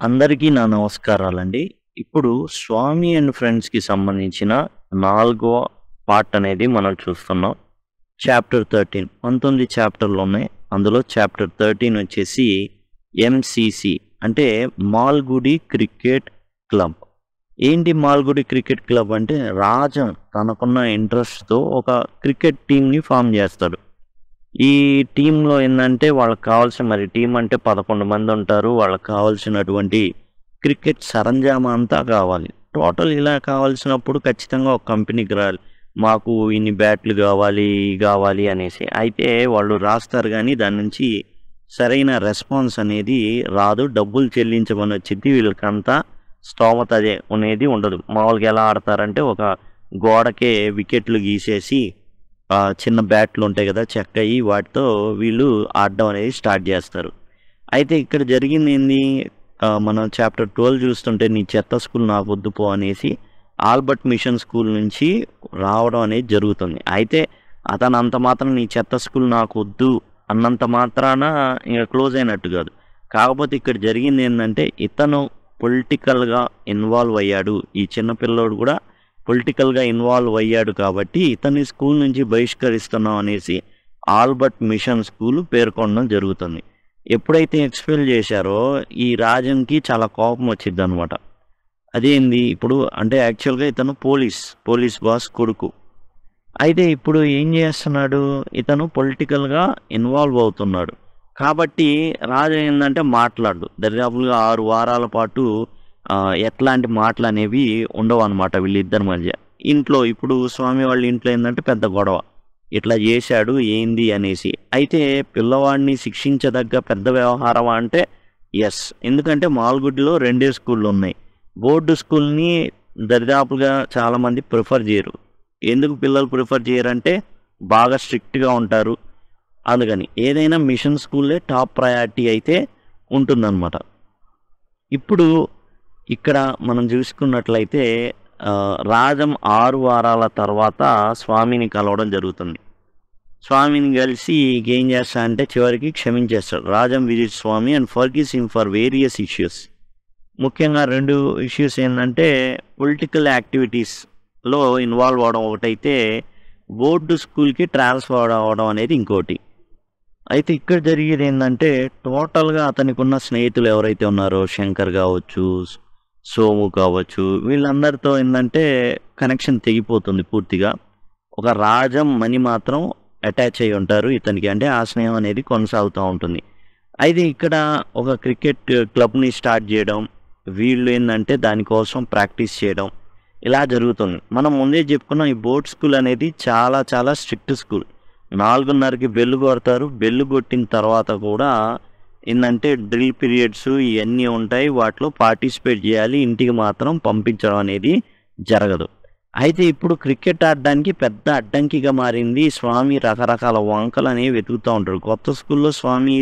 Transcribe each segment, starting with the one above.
అందరికీ నా నమస్కారాలండి. ఇప్పుడు 'స్వామి అండ్ ఫ్రెండ్స్‌కి' సంబంధించిన నాలుగవ పార్ట్ అనేది మనం చూస్తున్నాం. చాప్టర్ థర్టీన్ పంతొమ్మిది చాప్టర్లు ఉన్నాయి అందులో చాప్టర్ 13 వచ్చేసి ఎంసీసీ అంటే మాల్గుడి క్రికెట్ క్లబ్. ఏంటి మాల్గుడి క్రికెట్ క్లబ్ అంటే రాజన్ తనకున్న ఇంట్రెస్ట్‌తో ఒక క్రికెట్ టీమ్‌ని ఫామ్ చేస్తాడు. ఈ టీంలో ఏంటంటే వాళ్ళకి కావాల్సిన మరి టీం అంటే 11 మంది ఉంటారు. వాళ్ళకి కావాల్సినటువంటి క్రికెట్ సరంజామా అంతా కావాలి. టోటల్ ఇలా కావాల్సినప్పుడు ఖచ్చితంగా ఒక కంపెనీకి రాలి మాకు ఇన్ని బ్యాట్లు కావాలి, కావాలి అనేసి. అయితే వాళ్ళు రాస్తారు కానీ దాని నుంచి సరైన రెస్పాన్స్ అనేది రాదు. డబ్బులు చెల్లించమని వచ్చింది వీళ్ళకంతా స్తోమత అదే అనేది ఉండదు. మామూలుగా ఎలా ఆడతారంటే ఒక గోడకే వికెట్లు గీసేసి చిన్న బ్యాట్లు ఉంటాయి కదా! చెక్కయి వాటితో వీళ్ళు ఆడడం అనేది స్టార్ట్ చేస్తారు. అయితే ఇక్కడ జరిగింది ఏంది మనం చాప్టర్ 12 చూస్తుంటే నీ చెత్త స్కూల్ నాకొద్దు పో అనేసి ఆల్బర్ట్ మిషన్ స్కూల్ నుంచి రావడం అనేది జరుగుతుంది. అయితే అతను అంత మాత్రం నీ చెత్త స్కూల్ నాకు వద్దు అన్నంత మాత్రాన ఇంకా క్లోజ్ అయినట్టు కాదు. కాకపోతే ఇక్కడ జరిగింది ఏంటంటే ఇతను పొలిటికల్‌గా ఇన్వాల్వ్ అయ్యాడు. ఈ చిన్న పిల్లోడు కూడా పొలిటికల్‌గా ఇన్వాల్వ్ అయ్యాడు కాబట్టి ఇతన్ని స్కూల్ నుంచి బహిష్కరిస్తున్నాం అనేసి ఆల్బర్ట్ మిషన్ స్కూల్ పేర్కొనడం జరుగుతుంది. ఎప్పుడైతే ఎక్స్‌పెల్ చేశారో ఈ రాజన్‌కి చాలా కోపం వచ్చిద్దనమాట. అదేంది ఇప్పుడు అంటే యాక్చువల్‌గా ఇతను పోలీస్. పోలీస్ బాస్ కొడుకు. అయితే ఇప్పుడు ఏం చేస్తున్నాడు ఇతను పొలిటికల్‌గా ఇన్వాల్వ్ అవుతున్నాడు. కాబట్టి రాజు ఏంటంటే మాట్లాడు దరిదాపులుగా ఆరు వారాల పాటు ఎట్లాంటి మాటలు అనేవి ఉండవు అనమాట వీళ్ళిద్దరి మధ్య. ఇంట్లో ఇప్పుడు స్వామి వాళ్ళ ఇంట్లో ఏంటంటే పెద్ద గొడవ. ఇట్లా చేశాడు ఏంది అనేసి. అయితే పిల్లవాడిని శిక్షించదగ్గ పెద్ద వ్యవహారమా అంటే ఎస్ ఎందుకంటే మాల్గుడిలో రెండే స్కూళ్ళున్నాయి. బోర్డు స్కూల్‌ని దరిదాపులుగా చాలామంది ప్రిఫర్ చేయరు. ఎందుకు పిల్లలు ప్రిఫర్ చేయరంటే బాగా స్ట్రిక్ట్‌గా ఉంటారు. అందుకని. ఏదైనా మిషన్ స్కూలే టాప్ ప్రయారిటీ అయితే ఉంటుందన్నమాట ఇప్పుడు ఇక్కడ మనం చూసుకున్నట్లయితే రాజం ఆరు వారాల తర్వాత స్వామిని కలవడం జరుగుతుంది. స్వామిని కలిసి ఏం చేస్తాడంటే చివరికి క్షమించేస్తాడు. Rajam visit Swami and forgives him for various issues. ముఖ్యంగా రెండు ఇష్యూస్ ఏంటంటే పొలిటికల్ యాక్టివిటీస్‌లో ఇన్వాల్వ్ అవడం ఒకటైతే బోర్డు స్కూల్‌కి ట్రాన్స్‌ఫర్ అవ్వడం అనేది ఇంకోటి. అయితే ఇక్కడ జరిగేది ఏంటంటే టోటల్‌గా అతనికి ఉన్న స్నేహితులు ఎవరైతే ఉన్నారో శంకర్ కావచ్చు, సోము కావచ్చు వీళ్ళందరితో ఏంటంటే కనెక్షన్ తెగిపోతుంది పూర్తిగా. ఒక రాజం, మని మాత్రం అటాచ్ అయ్యి ఉంటారు ఇతనికి. అంటే ఆ స్నేహం అనేది కొనసాగుతూ ఉంటుంది. అయితే ఇక్కడ ఒక క్రికెట్ క్లబ్‌ని స్టార్ట్ చేయడం, వీళ్ళు ఏంటంటే దానికోసం ప్రాక్టీస్ చేయడం ఇలా జరుగుతుంది. మనం ముందే చెప్పుకున్నాం ఈ బోర్డ్ స్కూల్ అనేది చాలా చాలా స్ట్రిక్ట్ స్కూల్. నాలుగున్నరకి బెల్లు కొడతారు. బెల్లు కొట్టిన తర్వాత కూడా ఏందంటే డ్రిల్ పీరియడ్స్ ఇవన్నీ ఉంటాయి. వాటిలో పార్టిసిపేట్ చేయాలి. ఇంటికి మాత్రం పంపించడం అనేది జరగదు. అయితే ఇప్పుడు క్రికెట్ ఆడడానికి పెద్ద అడ్డంకిగా మారింది. స్వామి రకరకాల వంకలు అనేవి వెతుకుతా ఉంటారు కొత్త స్కూల్‌లో స్వామి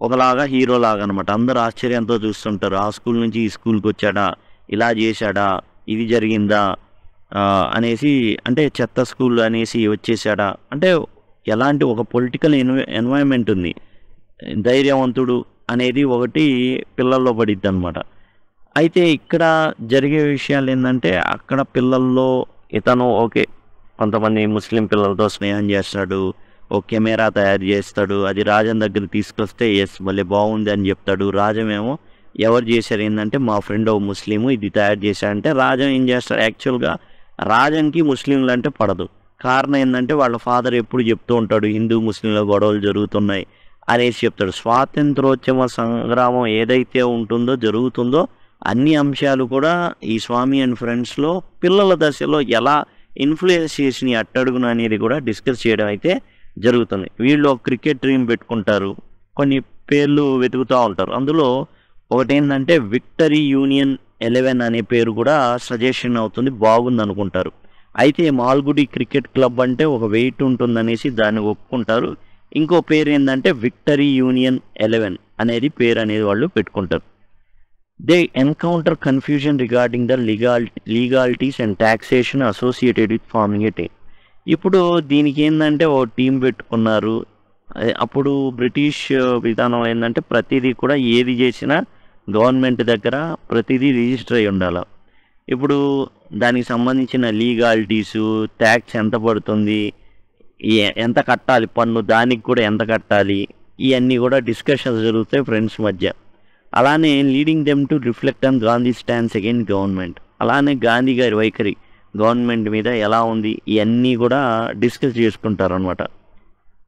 ఒకలాగా హీరోలాగా అనమాట. అందరూ ఆశ్చర్యంతో చూస్తుంటారు. ఆ స్కూల్ నుంచి ఈ స్కూల్కి వచ్చాడా ఇలా చేశాడా? ఇది జరిగిందా? అనేసి అంటే చెత్త స్కూల్ అనేసి వచ్చేసాడా? అంటే ఎలాంటి ఒక పొలిటికల్ ఎన్వి ఎన్వైర్న్‌మెంట్ ఉంది. ధైర్యవంతుడు అనేది ఒకటి పిల్లల్లో పడిద్ది అనమాట అయితే ఇక్కడ జరిగే విషయాలు ఏంటంటే అక్కడ పిల్లల్లో ఇతను ఓకే. కొంతమంది ముస్లిం పిల్లలతో స్నేహం చేస్తాడు. ఓ కెమెరా తయారు చేస్తాడు. అది రాజన్ దగ్గర తీసుకొస్తే ఎస్ మళ్ళీ బాగుంది అని చెప్తాడు. రాజమేమో ఎవరు చేశారు ఏంటంటే మా ఫ్రెండ్ ఓ ముస్లిము ఇది తయారు చేశాడంటే రాజం ఏం చేస్తాడు యాక్చువల్‌గా రాజన్‌కి ముస్లింలంటే పడదు. కారణం ఏంటంటే వాళ్ళ ఫాదర్ ఎప్పుడు చెప్తూ ఉంటాడు హిందూ, ముస్లింల గొడవలు జరుగుతున్నాయి అనేసి చెప్తాడు. స్వాతంత్రోద్యమ సంగ్రామం ఏదైతే ఉంటుందో జరుగుతుందో అన్ని అంశాలు కూడా ఈ స్వామి అండ్ ఫ్రెండ్స్‌లో పిల్లల దశలో ఎలా ఇన్‌ఫ్లుయెన్స్ చేసిన అట్టడుగున అనేది కూడా డిస్కస్ చేయడం అయితే జరుగుతుంది. వీళ్ళు ఒక క్రికెట్ టీమ్ పెట్టుకుంటారు. కొన్ని పేర్లు వెతుకుతూ ఉంటారు. అందులో ఒకటేందంటే విక్టరీ యూనియన్ 11 అనే పేరు కూడా సజెషన్ అవుతుంది. బాగుందనుకుంటారు. అయితే మాల్గుడి క్రికెట్ క్లబ్ అంటే ఒక వెయిట్ ఉంటుందనేసి దాన్ని ఒప్పుకుంటారు. ఇంకో పేరు ఏంటంటే విక్టరీ యూనియన్ 11 అనేది పేరు అనేది వాళ్ళు పెట్టుకుంటారు. They encounter confusion regarding the legal legalities and taxation associated with forming a team. ఇప్పుడు దీనికేందంటే ఓ టీం పెట్టుకున్నారు. అప్పుడు బ్రిటిష్ విధానం ఏంటంటే ప్రతిదీ కూడా ఏది చేసినా గవర్నమెంట్ దగ్గర ప్రతిదీ రిజిస్టర్ అయి ఉండాలి ఇప్పుడు దానికి సంబంధించిన లీగాలిటీసు ట్యాక్స్ ఎంత పడుతుంది ఎంత కట్టాలి పన్ను దానికి కూడా ఎంత కట్టాలి ఇవన్నీ కూడా డిస్కషన్స్ జరుగుతాయి ఫ్రెండ్స్ మధ్య. అలానే leading them to reflect on Gandhi stands again government అలానే గాంధీ గారి వైఖరి గవర్నమెంట్ మీద ఎలా ఉంది ఇవన్నీ కూడా డిస్కస్ చేసుకుంటారు అనమాట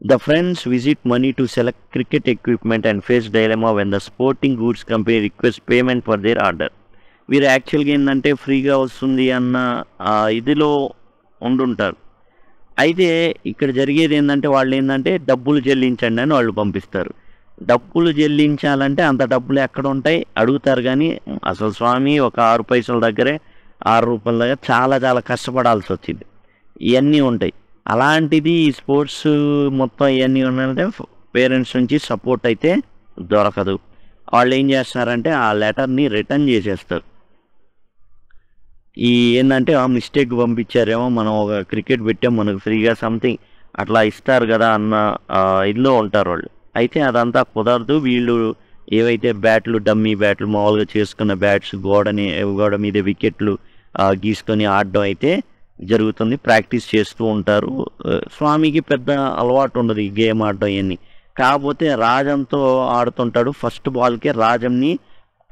the friends visit money to select cricket equipment and face dilemma when the sporting goods company request payment for their order వీరు యాక్చువల్గా ఏంటంటే ఫ్రీగా వస్తుంది అన్న ఇదిలో ఉండుంటారు. అయితే ఇక్కడ జరిగేది ఏంటంటే వాళ్ళు ఏంటంటే డబ్బులు చెల్లించండి అని వాళ్ళు పంపిస్తారు. డబ్బులు చెల్లించాలంటే అంత డబ్బులు ఎక్కడ ఉంటాయి? అడుగుతారు కానీ అసలు స్వామి ఒక ఆరు పైసల దగ్గరే ఆరు రూపాయల దగ్గర చాలా చాలా కష్టపడాల్సి వచ్చింది. ఇవన్నీ ఉంటాయి. అలాంటిది ఈ స్పోర్ట్స్ మొత్తం ఇవన్నీ ఉన్నాయంటే పేరెంట్స్ నుంచి సపోర్ట్ అయితే దొరకదు. వాళ్ళు ఏం చేస్తారంటే ఆ లెటర్ని రిటర్న్ చేసేస్తారు. ఈ ఏంటంటే ఆ మిస్టేక్ పంపించారేమో మనం ఒక క్రికెట్ పెట్టాం మనకు ఫ్రీగా సంథింగ్ అట్లా ఇస్తారు కదా అన్న ఇందులో ఇదిలో ఉంటారు వాళ్ళు. అయితే అదంతా కుదరదు. వీళ్ళు ఏవైతే బ్యాట్లు డమ్మీ బ్యాట్లు మామూలుగా చేసుకున్న బ్యాట్స్ గోడని గోడ మీద వికెట్లు గీసుకొని ఆడడం అయితే జరుగుతుంది. ప్రాక్టీస్ చేస్తూ ఉంటారు. స్వామికి పెద్ద అలవాటు ఉండదు ఈ గేమ్ ఆడడం ఇవన్నీ. కాకపోతే రాజంతో ఆడుతుంటాడు. ఫస్ట్ బాల్కే రాజంని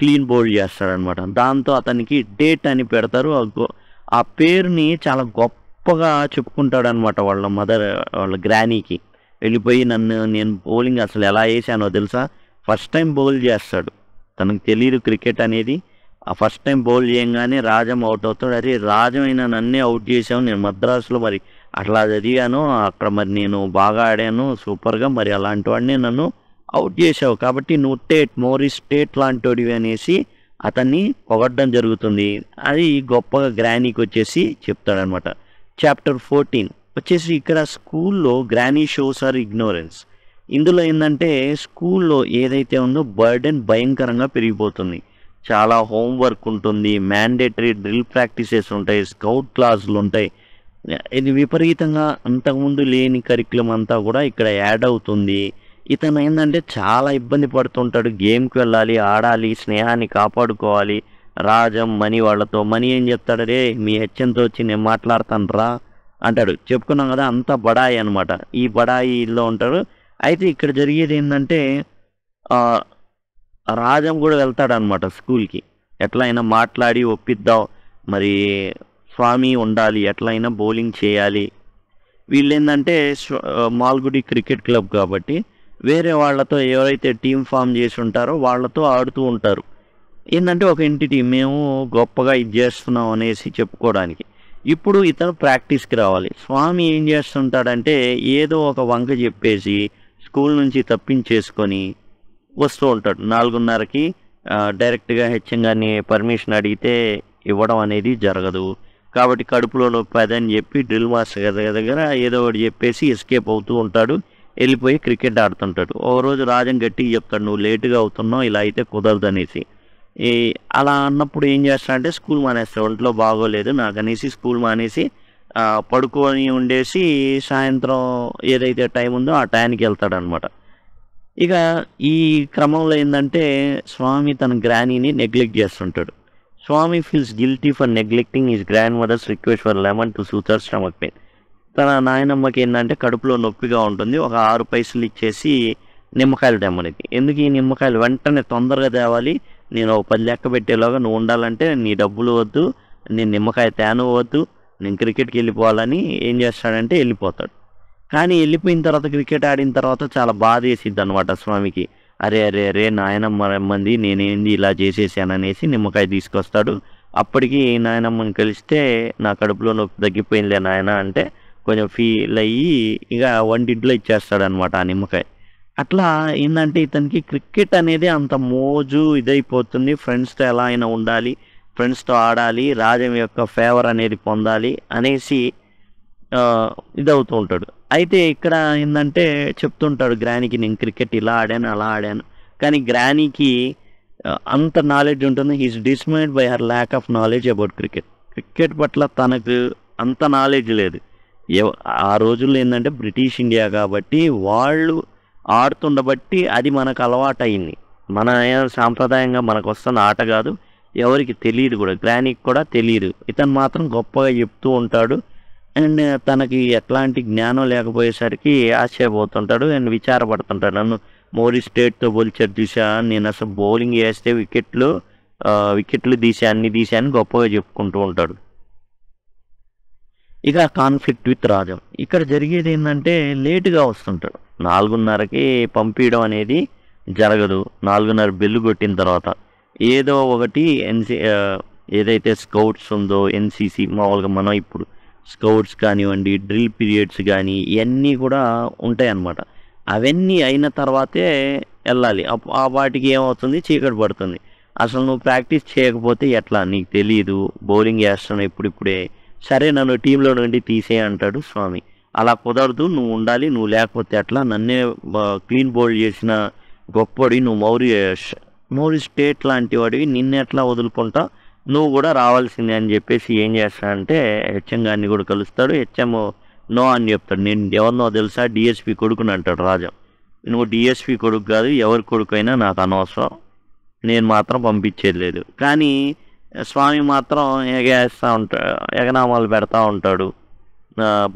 క్లీన్ బౌల్డ్ చేస్తాడనమాట దాంతో అతనికి డేట్ అని పెడతారు. ఆ ఆ పేరుని చాలా గొప్పగా చెప్పుకుంటాడనమాట వాళ్ళ మదర్ వాళ్ళ గ్రానీకి. వెళ్ళిపోయి నన్ను నేను బౌలింగ్ అసలు ఎలా వేసానో తెలుసా? ఫస్ట్ టైం బౌల్ చేస్తాడు. తనకు తెలియదు క్రికెట్ అనేది. ఆ ఫస్ట్ టైం బౌల్ చేయగానే రాజం అవుట్ అవుతాడు. అరే రాజం అయినా నన్నే అవుట్ చేసావు. నేను మద్రాసులో మరి అట్లా చదివాను. అక్కడ మరి నేను బాగా ఆడాను. సూపర్గా మరి అలాంటి వాడిని నన్ను అవుట్ చేసావు కాబట్టి నువ్వు టేట్ మోరిస్ టేట్ లాంటివి అనేసి అతన్ని పొగడ్డం జరుగుతుంది. అది గొప్పగా గ్రానీకి వచ్చేసి చెప్తాడనమాట. చాప్టర్ ఫోర్టీన్ వచ్చేసి ఇక్కడ స్కూల్లో గ్రానీ షోస్ ఆర్ ఇగ్నోరెన్స్. ఇందులో ఏంటంటే స్కూల్లో ఏదైతే ఉందో బర్డెన్ భయంకరంగా పెరిగిపోతుంది. చాలా హోంవర్క్ ఉంటుంది మ్యాండేటరీ డ్రిల్ ప్రాక్టీసెస్ ఉంటాయి స్కౌట్ క్లాసులు ఉంటాయి. ఇది విపరీతంగా అంతకుముందు లేని కరికులం అంతా కూడా ఇక్కడ యాడ్ అవుతుంది. ఇతను ఏంటంటే చాలా ఇబ్బంది పడుతుంటాడు. గేమ్కి వెళ్ళాలి ఆడాలి స్నేహాన్ని కాపాడుకోవాలి. రాజం మనీ వాళ్ళతో మనీ ఏం చెప్తాడు? రే మీ హెచ్ఎంతో వచ్చి నేను మాట్లాడతాను రా అంటాడు. చెప్పుకున్నాం కదా అంత బడాయి అనమాట ఈ బడాయిలో ఉంటాడు. అయితే ఇక్కడ జరిగేది ఏంటంటే రాజం కూడా వెళ్తాడు అనమాట స్కూల్కి. ఎట్లయినా మాట్లాడి ఒప్పిద్దాం. మరి స్వామి ఉండాలి ఎట్లయినా బౌలింగ్ చేయాలి. వీళ్ళు ఏంటంటే మాల్గుడి క్రికెట్ క్లబ్ కాబట్టి వేరే వాళ్ళతో ఎవరైతే టీం ఫామ్ చేసి ఉంటారో వాళ్ళతో ఆడుతూ ఉంటారు. ఏంటంటే ఒక ఇంటిటీ మేము గొప్పగా ఇది చేస్తున్నాం అనేసి చెప్పుకోవడానికి. ఇప్పుడు ఇతను ప్రాక్టీస్కి రావాలి. స్వామి ఏం చేస్తుంటాడంటే ఏదో ఒక వంక చెప్పేసి స్కూల్ నుంచి తప్పించేసుకొని వస్తూ ఉంటాడు. నాలుగున్నరకి డైరెక్ట్గా హెచ్ఎం గారిని పర్మిషన్ అడిగితే ఇవ్వడం అనేది జరగదు. కాబట్టి కడుపులో నొప్పి అదని చెప్పి డ్రిల్ మాస్టర్ దగ్గర దగ్గర ఏదో ఒకటి చెప్పేసి ఎస్కేప్ అవుతూ ఉంటాడు. వెళ్ళిపోయి క్రికెట్ ఆడుతుంటాడు. ఓ రోజు రాజం గట్టిగా చెప్తాడు నువ్వు లేటుగా అవుతున్నావు ఇలా అయితే కుదరదు అనేసి. ఈ అలా అన్నప్పుడు ఏం చేస్తాడంటే స్కూల్ మానేస్తాడు ఒంట్లో బాగోలేదు నాకు అనేసి స్కూల్ మానేసి పడుకొని ఉండేసి సాయంత్రం ఏదైతే టైం ఉందో ఆ టైంకి వెళ్తాడనమాట. ఇక ఈ క్రమంలో ఏంటంటే స్వామి తన గ్రానీని నెగ్లెక్ట్ చేస్తుంటాడు. Swami feels guilty for neglecting his grandmother's request for lemon to soothe her stomach pain. తన నాయనమ్మకి ఏంటంటే కడుపులో నొప్పిగా ఉంటుంది. ఒక ఆరు పైసలు ఇచ్చేసి నిమ్మకాయలు తెమ్మనికి ఎందుకు ఈ నిమ్మకాయలు వెంటనే తొందరగా తేవాలి? నేను ఒక పది లెక్క పెట్టేలాగా నువ్వు ఉండాలంటే నీ డబ్బులు వద్దు నేను నిమ్మకాయ తేను వద్దు నేను క్రికెట్కి వెళ్ళిపోవాలని ఏం చేస్తాడంటే వెళ్ళిపోతాడు. కానీ వెళ్ళిపోయిన తర్వాత క్రికెట్ ఆడిన తర్వాత చాలా బాధ వేసిద్ది అనమాట స్వామికి. అరే అరే అరే నాయనమ్మ రమ్మంది నేనేంది ఇలా చేసేసాననేసి నిమ్మకాయ తీసుకొస్తాడు. అప్పటికి నాయనమ్మని కలిస్తే నా కడుపులో నొప్పి తగ్గిపోయిందిలే నాయన అంటే కొంచెం ఫీల్ అయ్యి ఇక వంటింట్లో ఇచ్చేస్తాడనమాట ఆ నిమ్మకాయ. అట్లా ఏంటంటే ఇతనికి క్రికెట్ అనేది అంత మోజు ఇదైపోతుంది. ఫ్రెండ్స్తో ఎలా అయినా ఉండాలి ఫ్రెండ్స్తో ఆడాలి రాజం యొక్క ఫేవర్ అనేది పొందాలి అనేసి ఇదవుతూ ఉంటాడు. అయితే ఇక్కడ ఏంటంటే చెప్తుంటాడు గ్రానీకి నేను క్రికెట్ ఇలా ఆడాను అలా ఆడాను. కానీ గ్రానీకి అంత నాలెడ్జ్ ఉంటుంది. He's dismayed by her lack of knowledge about cricket cricket పట్ల తనకు అంత నాలెడ్జ్ లేదు. ఆ రోజుల్లో ఏంటంటే బ్రిటిష్ ఇండియా కాబట్టి వాళ్ళు ఆడుతుండబట్టి అది మనకు అలవాటు అయింది మన సాంప్రదాయంగా మనకు వస్తున్న ఆట కాదు ఎవరికి తెలియదు కూడా గ్రానికి కూడా తెలియదు. ఇతను మాత్రం గొప్పగా చెప్తూ ఉంటాడు. అండ్ తనకి ఎట్లాంటి జ్ఞానం లేకపోయేసరికి ఆశ్చర్యపోతుంటాడు అండ్ విచారపడుతుంటాడు. నన్ను మోరీ స్టేట్తో పోల్చారు చూసా నేను అసలు బౌలింగ్ వేస్తే వికెట్లు వికెట్లు తీసా అన్ని తీసా అని గొప్పగా చెప్పుకుంటూ ఉంటాడు. ఇక కాన్ఫ్లిక్ట్ విత్ రాజం. ఇక్కడ జరిగేది ఏంటంటే లేటుగా వస్తుంటాడు. నాలుగున్నరకి పంపించడం అనేది జరగదు. నాలుగున్నర బిల్లు కొట్టిన తర్వాత. ఏదో ఒకటి ఎన్సి ఏదైతే స్కౌట్స్ ఉందో ఎన్సీసీ మామూలుగా మనం ఇప్పుడు స్కౌట్స్ కానివ్వండి డ్రిల్ పీరియడ్స్ కానీ ఇవన్నీ కూడా ఉంటాయి అన్నమాట అవన్నీ అయిన తర్వాతే వెళ్ళాలి. అప్- ఆ వాటికి ఏమవుతుంది? చీకటి పడుతుంది. అసలు నువ్వు ప్రాక్టీస్ చేయకపోతే ఎట్లా? నీకు తెలియదు బౌలింగ్ వేస్తున్నావు ఇప్పుడిప్పుడే. సరే నన్ను టీంలో నుండి తీసే అంటాడు స్వామి. అలా కుదరదు నువ్వు ఉండాలి నువ్వు లేకపోతే ఎట్లా నన్నే క్లీన్ బోల్డ్ చేసిన గొప్పడి నువ్వు మౌరి మౌరి స్టేట్ లాంటి వాడివి. నిన్నెట్లా వదులుకుంటా? నువ్వు కూడా రావాల్సిందే అని చెప్పేసి ఏం చేస్తానంటే హెచ్ఎం గారిని కూడా కలుస్తాడు. హెచ్ఎం నో అని చెప్తాడు. నేను ఎవరినో తెలుసా? డిఎస్పి కొడుకుని అంటాడు రాజా. నువ్వు డిఎస్పి కొడుకు కాదు ఎవరి కొడుకు అయినా నాకు అనవసరం. నేను మాత్రం పంపించేది లేదు. కానీ స్వామి మాత్రం ఎగేస్తూ ఉంటాడు ఎగనామాలు పెడతా ఉంటాడు.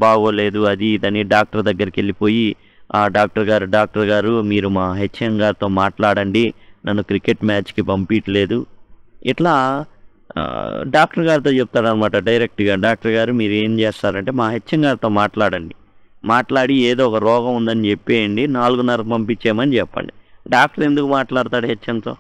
బాగోలేదు అది ఇదని డాక్టర్ దగ్గరికి వెళ్ళిపోయి ఆ డాక్టర్ గారు డాక్టర్ గారు మీరు మా హెచ్ఎం గారితో మాట్లాడండి నన్ను క్రికెట్ మ్యాచ్కి పంపించలేదు ఇట్లా డాక్టర్ గారితో చెప్తాడనమాట డైరెక్ట్గా. డాక్టర్ గారు మీరు ఏం చేస్తారంటే మా హెచ్ఎం గారితో మాట్లాడండి. మాట్లాడి ఏదో ఒక రోగం ఉందని చెప్పేయండి నాలుగున్నర పంపించేయమని చెప్పండి. డాక్టర్ ఎందుకు మాట్లాడతాడు హెచ్ఎంతో?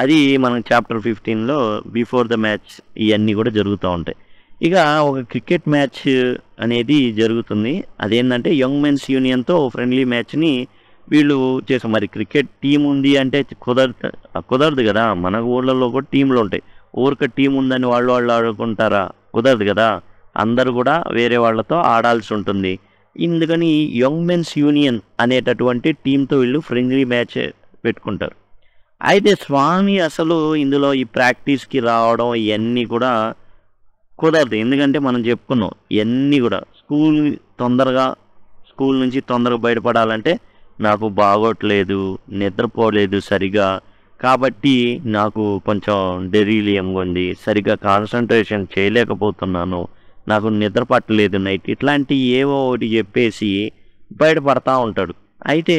అది మనం చాప్టర్ ఫిఫ్టీన్లో బిఫోర్ ద మ్యాచ్ ఇవన్నీ కూడా జరుగుతూ ఉంటాయి. ఇక ఒక క్రికెట్ మ్యాచ్ అనేది జరుగుతుంది. అదేంటంటే యంగ్ మెన్స్ యూనియన్తో ఫ్రెండ్లీ మ్యాచ్ని వీళ్ళు చేసాం మరి క్రికెట్ టీం ఉంది అంటే కుదరదు కుదరదు కదా. మన ఊళ్ళలో కూడా టీంలు ఉంటాయి. ఊరిక టీం ఉందని వాళ్ళు వాళ్ళు ఆడుకుంటారా? కుదరదు కదా. అందరూ కూడా వేరే వాళ్ళతో ఆడాల్సి ఉంటుంది. ఇందుకని యంగ్ మెన్స్ యూనియన్ అనేటటువంటి టీంతో వీళ్ళు ఫ్రెండ్లీ మ్యాచ్ పెట్టుకుంటారు. అయితే స్వామి అసలు ఇందులో ఈ ప్రాక్టీస్కి రావడం ఇవన్నీ కూడా కుదరదు. ఎందుకంటే మనం చెప్పుకున్నాం ఇవన్నీ కూడా స్కూల్ తొందరగా స్కూల్ నుంచి తొందరగా బయటపడాలంటే నాకు బాగోట్లేదు నిద్రపోలేదు సరిగా. కాబట్టి నాకు కొంచెం డెరీలియంగా ఉంది సరిగా కాన్సన్ట్రేషన్ చేయలేకపోతున్నాను నాకు నిద్ర పట్టలేదు నైట్. ఇట్లాంటి ఏవో ఒకటి చెప్పేసి బయటపడతా ఉంటాడు. అయితే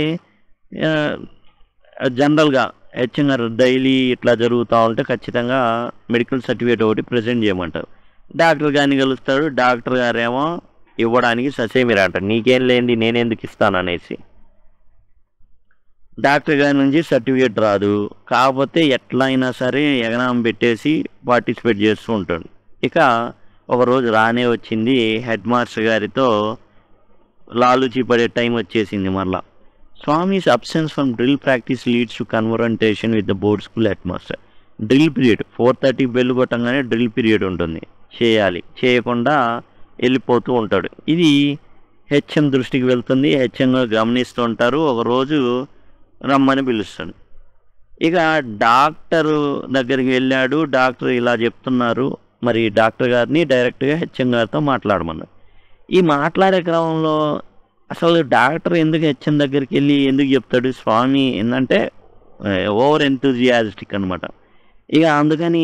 జనరల్గా హెచ్ఎంఆర్ డైలీ ఇట్లా జరుగుతూ ఉంటే ఖచ్చితంగా మెడికల్ సర్టిఫికేట్ ఒకటి ప్రజెంట్ చేయమంటారు. డాక్టర్ గారిని కలుస్తాడు డాక్టర్ గారేమో ఇవ్వడానికి ససేమిరా అంటారు నీకేం లేనిది నేనెందుకు ఇస్తాను అనేసి. డాక్టర్ గారి నుంచి సర్టిఫికేట్ రాదు. కాకపోతే ఎట్లా అయినా సరే ఎగనామం పెట్టేసి పార్టిసిపేట్ చేస్తూ ఉంటాడు. ఇక ఒకరోజు రానే వచ్చింది హెడ్ మాస్టర్ గారితో లాలూచి పడే టైం వచ్చేసింది మళ్ళా. Swami's absence from drill practice leads to confrontation with the board school head drill period four thirty bell కొట్టంగానే drill period ఉంటుంది. చేయాలి. చేయకుండా వెళ్ళిపోతూ ఉంటాడు. ఇది హెచ్ఎం దృష్టికి వెళ్తుంది. హెచ్ఎం గమనిస్తూ ఉంటారు. ఒకరోజు రమ్మని పిలుస్తాడు. ఇక డాక్టరు దగ్గరికి వెళ్ళాడు. డాక్టర్ ఇలా చెప్తున్నారు. మరి డాక్టర్ గారిని డైరెక్ట్గా హెచ్ఎం గారితో మాట్లాడమన్నారు ఈ మాట్లాడే క్రమంలో అసలు డాక్టర్ ఎందుకు హెచ్ఎం దగ్గరికి వెళ్ళి ఎందుకు చెప్తాడు స్వామి ఏంటంటే ఓవర్ ఎంతూజియాజిస్టిక్ అనమాట ఇక అందుకని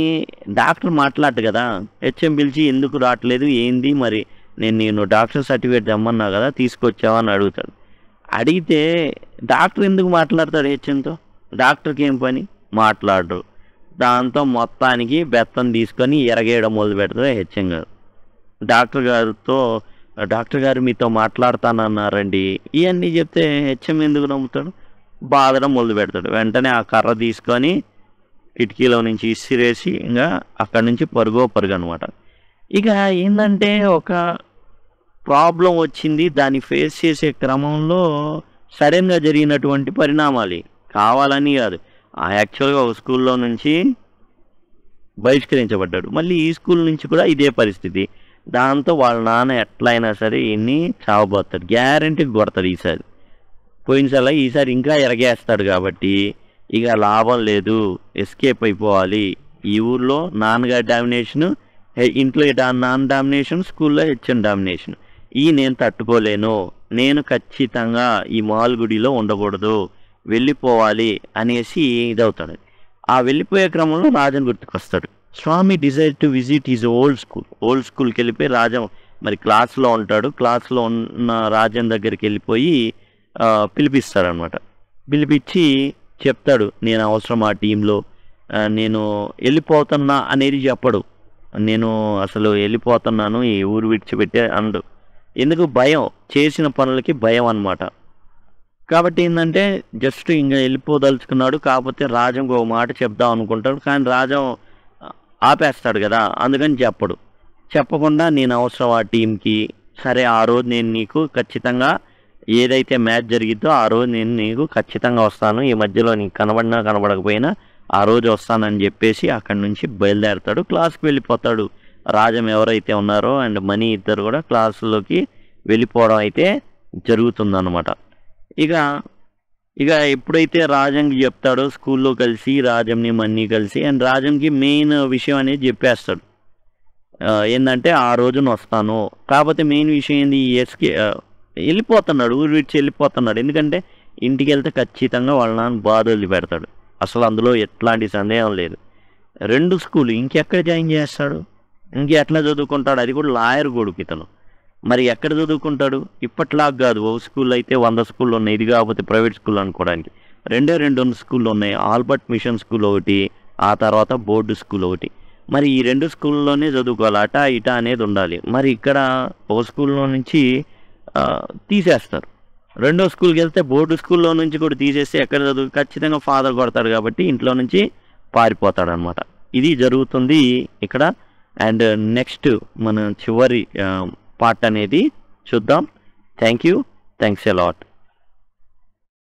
డాక్టర్ మాట్లాడు కదా హెచ్ఎం పిలిచి ఎందుకు రావట్లేదు ఏంది మరి నేను నేను డాక్టర్ సర్టిఫికేట్ తెమ్మన్నా కదా తీసుకొచ్చావా అని అడుగుతాడు. అడిగితే డాక్టర్ ఎందుకు మాట్లాడతాడు హెచ్ఎంతో? డాక్టర్కి ఏం పని? మాట్లాడరు. దాంతో మొత్తానికి బెత్తం తీసుకొని ఎరగేయడం మొదలు పెడతాడు హెచ్ఎం గారు. డాక్టర్ గారితో డాక్టర్ గారు మీతో మాట్లాడతానన్నారండి. ఇవన్నీ చెప్తే హెచ్ఎం ఎందుకు నమ్ముతాడు? బాధడం మొదలు పెడతాడు. వెంటనే ఆ కర్ర తీసుకొని కిటికీలో నుంచి ఇసిరేసి ఇంకా అక్కడి నుంచి పరుగో పరుగు అనమాట ఇక ఏంటంటే ఒక ప్రాబ్లం వచ్చింది. దాన్ని ఫేస్ చేసే క్రమంలో సడన్గా జరిగినటువంటి పరిణామాలు. కావాలని కాదు. ఆ యాక్చువల్గా ఒక స్కూల్లో నుంచి బహిష్కరించబడ్డాడు. మళ్ళీ ఈ స్కూల్ నుంచి కూడా ఇదే పరిస్థితి. దాంతో వాళ్ళ నాన్న ఎట్లయినా సరే ఇన్ని చావబోతాడు. గ్యారంటీ కొడతాడు ఈసారి. పోయినసారి ఈసారి ఇంకా ఎరగేస్తాడు కాబట్టి ఇక లాభం లేదు. ఎస్కేప్ అయిపోవాలి. ఈ ఊర్లో నాన్నగారి డామినేషన్ ఇంట్లో నాన్న డామినేషన్ స్కూల్లో హెచ్ఎన్ డామినేషన్ ఈ నేను తట్టుకోలేను. నేను ఖచ్చితంగా ఈ మాల్గుడిలో ఉండకూడదు. వెళ్ళిపోవాలి అనేసి ఇదవుతాడు. ఆ వెళ్ళిపోయే క్రమంలో Rajan గుర్తుకొస్తాడు. Swami desire to visit is old school. Old స్కూల్కి వెళ్ళిపోయి రాజం మరి క్లాస్లో ఉంటాడు. క్లాస్లో ఉన్న రాజన్ దగ్గరికి వెళ్ళిపోయి పిలిపిస్తాడనమాట పిలిపించి చెప్తాడు నేను అవసరం ఆ టీంలో. నేను వెళ్ళిపోతున్నా అనేది చెప్పడు. నేను అసలు వెళ్ళిపోతున్నాను ఈ ఊరు విడిచిపెట్టే అండు ఎందుకు? భయం. చేసిన పనులకి భయం అనమాట కాబట్టి ఏంటంటే జస్ట్ ఇంకా వెళ్ళిపోదలుచుకున్నాడు. కాకపోతే రాజంకి ఒక మాట చెప్దాం అనుకుంటాడు. కానీ రాజం ఆపేస్తాడు కదా అందుకని చెప్పడు. చెప్పకుండా నేను అవసరం ఆ టీంకి. సరే ఆ రోజు నేను నీకు ఖచ్చితంగా ఏదైతే మ్యాచ్ జరిగిద్దో ఆ రోజు నేను నీకు ఖచ్చితంగా వస్తాను. ఈ మధ్యలో నీకు కనబడినా కనబడకపోయినా ఆ రోజు వస్తానని చెప్పేసి అక్కడి నుంచి బయలుదేరతాడు. క్లాస్కి వెళ్ళిపోతాడు. రాజం ఎవరైతే ఉన్నారో అండ్ మనీ ఇద్దరు కూడా క్లాసులోకి వెళ్ళిపోవడం అయితే జరుగుతుందన్నమాట. ఇక ఇక ఎప్పుడైతే రాజంకి చెప్తాడో స్కూల్లో కలిసి రాజంని మన్ని కలిసి అండ్ రాజంకి మెయిన్ విషయం అనేది చెప్పేస్తాడు. ఏంటంటే ఆ రోజున వస్తాను. కాకపోతే మెయిన్ విషయం ఏంది ఎస్కే వెళ్ళిపోతున్నాడు ఊరు విడిచి వెళ్ళిపోతున్నాడు. ఎందుకంటే ఇంటికి వెళ్తే ఖచ్చితంగా వాళ్ళ నాన్న బాధలు పెడతాడు అసలు అందులో ఎట్లాంటి సందేహం లేదు. రెండు స్కూల్ ఇంకెక్కడ జాయిన్ చేస్తాడు? ఇంకెట్లా చదువుకుంటాడు? అది కూడా లాయర్ కొడుకు ఇతను. మరి ఎక్కడ చదువుకుంటాడు? ఇప్పట్లాగా కాదు. ఓ స్కూల్ అయితే వంద స్కూళ్ళు ఉన్నాయి. ఇది కాకపోతే ప్రైవేట్ స్కూల్ అనుకోవడానికి. రెండే రెండు స్కూళ్ళు ఉన్నాయి. ఆల్బర్ట్ మిషన్ స్కూల్ ఒకటి ఆ తర్వాత బోర్డు స్కూల్ ఒకటి. మరి ఈ రెండు స్కూల్లోనే చదువుకోవాలి. అట ఇట అనేది ఉండాలి. మరి ఇక్కడ ఓ స్కూల్లో నుంచి తీసేస్తారు. రెండో స్కూల్కి వెళ్తే బోర్డు స్కూల్లో నుంచి కూడా తీసేస్తే ఎక్కడ చదువు? ఖచ్చితంగా ఫాదర్ కొడతాడు కాబట్టి ఇంట్లో నుంచి పారిపోతాడు అనమాట ఇది జరుగుతుంది ఇక్కడ. అండ్ నెక్స్ట్ మన చివరి పార్ట్ అనేది చూద్దాం. Thank you thanks a lot